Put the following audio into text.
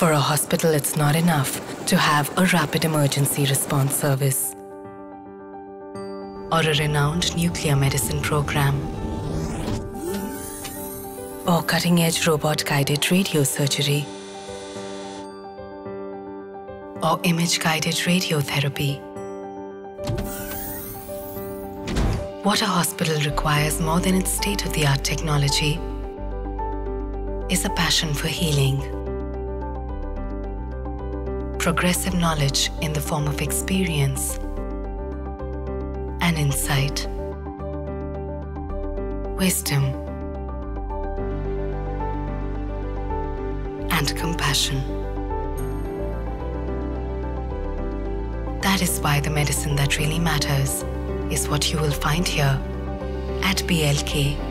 For a hospital, it's not enough to have a rapid emergency response service or a renowned nuclear medicine program or cutting edge robot guided radio surgery or image guided radiotherapy. What a hospital requires more than its state of the art technology is a passion for healing. Progressive knowledge in the form of experience and insight. Wisdom and compassion. That is why the medicine that really matters is what you will find here at BLK.